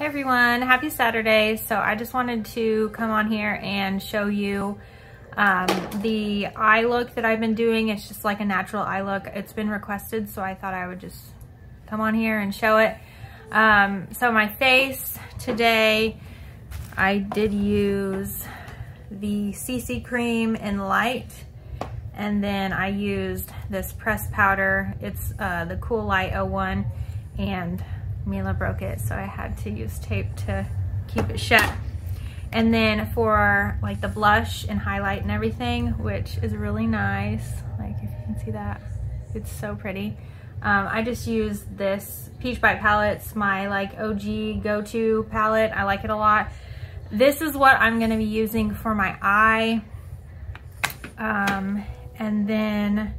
Hey everyone, happy Saturday. So I just wanted to come on here and show you um, the eye look that I've been doing. It's just like a natural eye look. It's been requested, so I thought I would just come on here and show it. Um, so my face today, I did use the CC cream in light and then I used this pressed powder. It's uh, the Cool Light 01 and Mila broke it, so I had to use tape to keep it shut. And then for like the blush and highlight and everything, which is really nice, like if you can see that, it's so pretty. Um, I just use this Peach Bite palettes, my like OG go-to palette. I like it a lot. This is what I'm gonna be using for my eye. Um, and then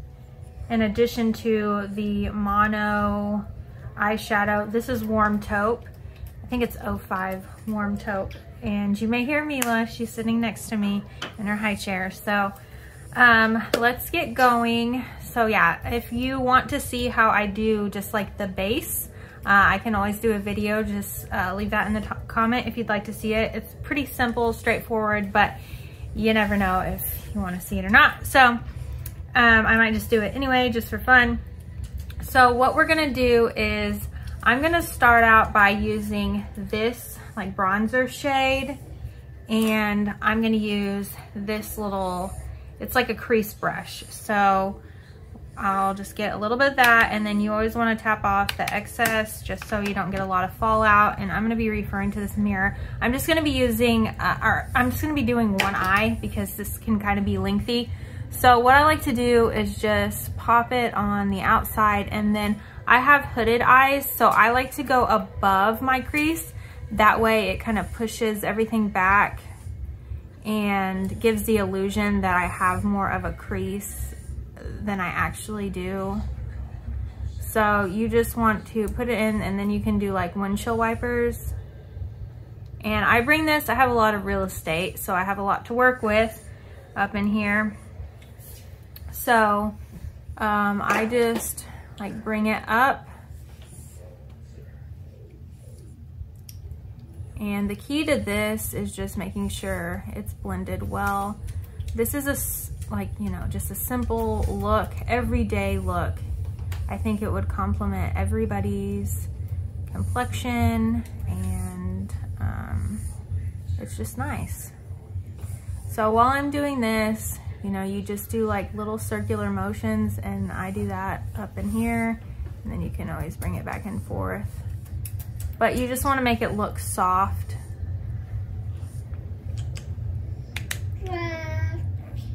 in addition to the Mono eyeshadow. This is Warm Taupe. I think it's 05 Warm Taupe. And you may hear Mila, she's sitting next to me in her high chair. So um, let's get going. So yeah, if you want to see how I do just like the base, uh, I can always do a video, just uh, leave that in the comment if you'd like to see it. It's pretty simple, straightforward, but you never know if you wanna see it or not. So um, I might just do it anyway, just for fun. So what we're gonna do is, I'm gonna start out by using this like bronzer shade and I'm gonna use this little, it's like a crease brush. So I'll just get a little bit of that and then you always wanna tap off the excess just so you don't get a lot of fallout. And I'm gonna be referring to this mirror. I'm just gonna be using, uh, or I'm just gonna be doing one eye because this can kind of be lengthy. So what I like to do is just pop it on the outside and then I have hooded eyes, so I like to go above my crease. That way it kind of pushes everything back and gives the illusion that I have more of a crease than I actually do. So you just want to put it in and then you can do like windshield wipers. And I bring this, I have a lot of real estate, so I have a lot to work with up in here. So um, I just like bring it up. And the key to this is just making sure it's blended well. This is a, like, you know, just a simple look, everyday look. I think it would complement everybody's complexion and um, it's just nice. So while I'm doing this, you know, you just do like little circular motions and I do that up in here and then you can always bring it back and forth. But you just wanna make it look soft.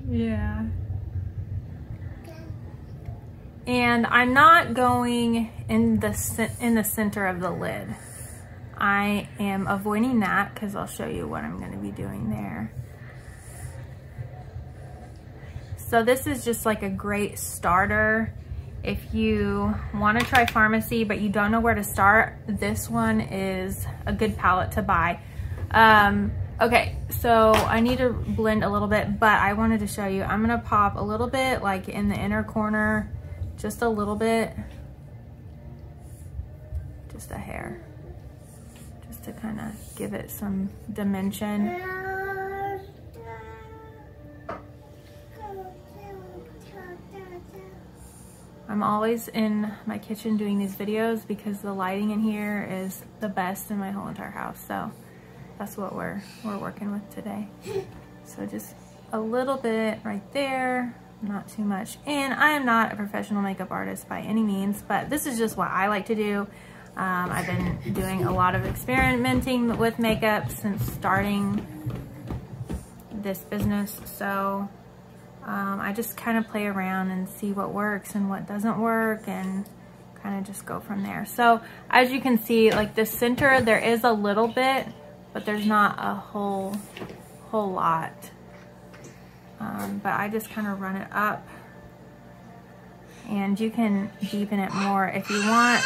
Yeah. And I'm not going in the, in the center of the lid. I am avoiding that because I'll show you what I'm gonna be doing there. So this is just like a great starter. If you wanna try Farmasi, but you don't know where to start, this one is a good palette to buy. Um, okay, so I need to blend a little bit, but I wanted to show you, I'm gonna pop a little bit like in the inner corner, just a little bit, just a hair, just to kind of give it some dimension. I'm always in my kitchen doing these videos because the lighting in here is the best in my whole entire house. So that's what we're, we're working with today. So just a little bit right there, not too much. And I am not a professional makeup artist by any means, but this is just what I like to do. Um, I've been doing a lot of experimenting with makeup since starting this business. So um, I just kind of play around and see what works and what doesn't work and kind of just go from there. So as you can see, like the center, there is a little bit, but there's not a whole, whole lot. Um, but I just kind of run it up and you can deepen it more if you want.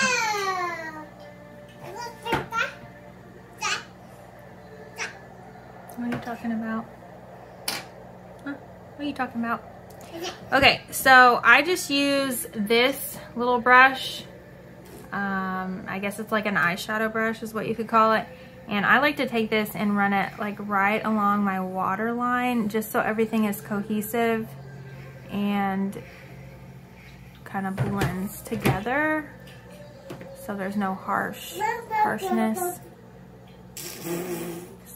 What are you talking about? What are you talking about? Okay, so I just use this little brush. Um, I guess it's like an eyeshadow brush is what you could call it. And I like to take this and run it like right along my waterline just so everything is cohesive and kind of blends together so there's no harsh harshness.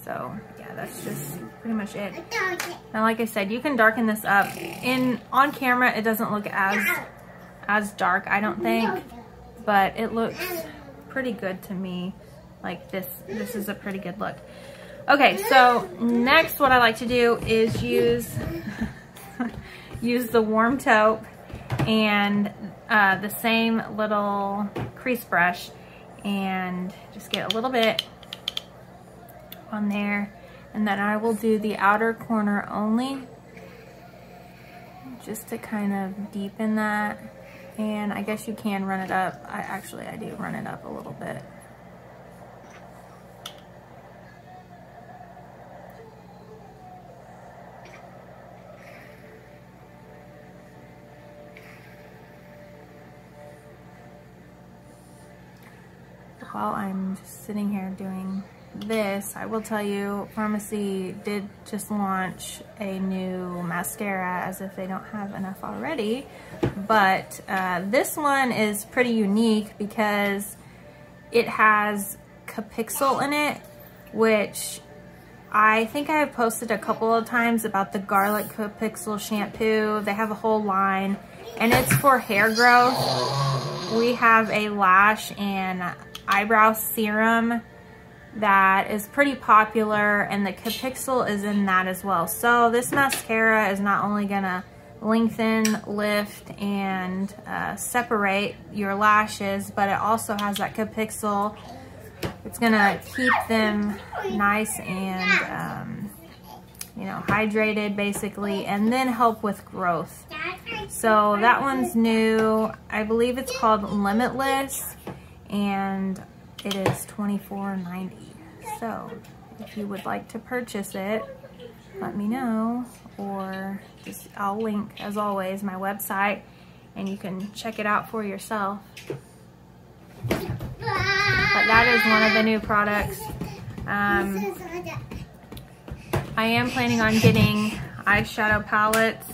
So that's just pretty much it. Now, like I said, you can darken this up. In On camera, it doesn't look as as dark, I don't think, but it looks pretty good to me. Like this, this is a pretty good look. Okay, so next what I like to do is use, use the warm taupe and uh, the same little crease brush and just get a little bit on there and then I will do the outer corner only just to kind of deepen that. And I guess you can run it up. I actually I do run it up a little bit. While I'm just sitting here doing this, I will tell you, Farmasi did just launch a new mascara as if they don't have enough already. But uh, this one is pretty unique because it has Capixyl in it, which I think I have posted a couple of times about the Garlic Capixyl shampoo. They have a whole line and it's for hair growth. We have a lash and eyebrow serum that is pretty popular and the Capixyl is in that as well. So this mascara is not only gonna lengthen, lift, and uh, separate your lashes, but it also has that Capixyl. It's gonna keep them nice and, um, you know, hydrated basically, and then help with growth. So that one's new. I believe it's called Limitless, and it is $24.90. So if you would like to purchase it, let me know or just I'll link as always my website and you can check it out for yourself. But that is one of the new products. Um, I am planning on getting eyeshadow palettes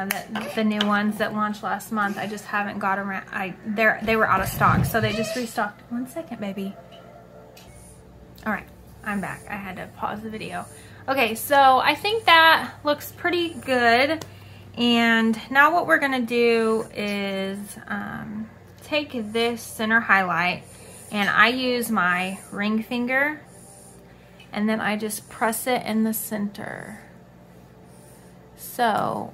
uh, the, the, new ones that launched last month. I just haven't got around. I they they were out of stock, so they just restocked. One second, baby. All right, I'm back. I had to pause the video. Okay, so I think that looks pretty good. And now what we're gonna do is um, take this center highlight and I use my ring finger and then I just press it in the center. So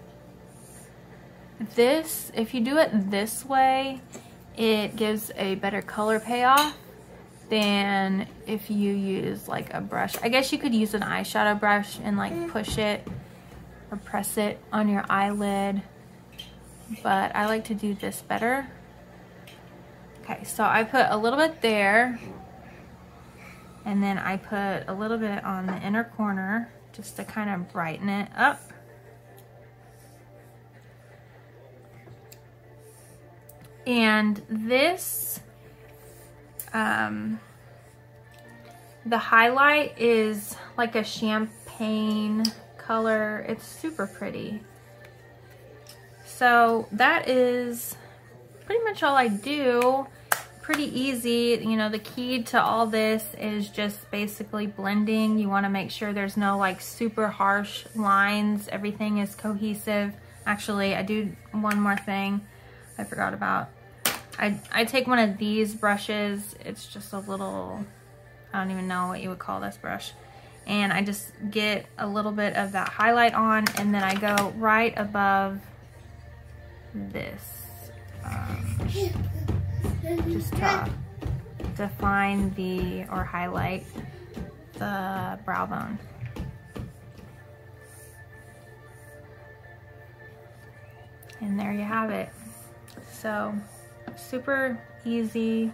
this, if you do it this way, it gives a better color payoff than if you use like a brush. I guess you could use an eyeshadow brush and like mm. push it or press it on your eyelid, but I like to do this better. Okay, so I put a little bit there and then I put a little bit on the inner corner just to kind of brighten it up. And this, um, the highlight is like a champagne color. It's super pretty. So that is pretty much all I do. Pretty easy. You know, the key to all this is just basically blending. You want to make sure there's no like super harsh lines. Everything is cohesive. Actually, I do one more thing I forgot about. I, I take one of these brushes. It's just a little, I don't even know what you would call this brush. And I just get a little bit of that highlight on and then I go right above this. Um, just to define the, or highlight the brow bone. And there you have it. So super easy.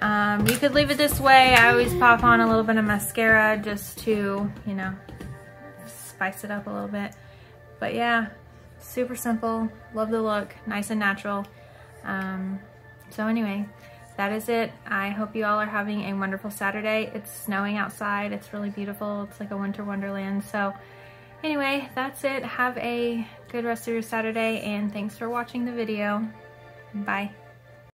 Um, you could leave it this way. I always pop on a little bit of mascara just to, you know, spice it up a little bit. But yeah, super simple. Love the look. Nice and natural. Um, so anyway, that is it. I hope you all are having a wonderful Saturday. It's snowing outside. It's really beautiful. It's like a winter wonderland. So anyway, that's it. Have a good rest of your Saturday and thanks for watching the video. Bye.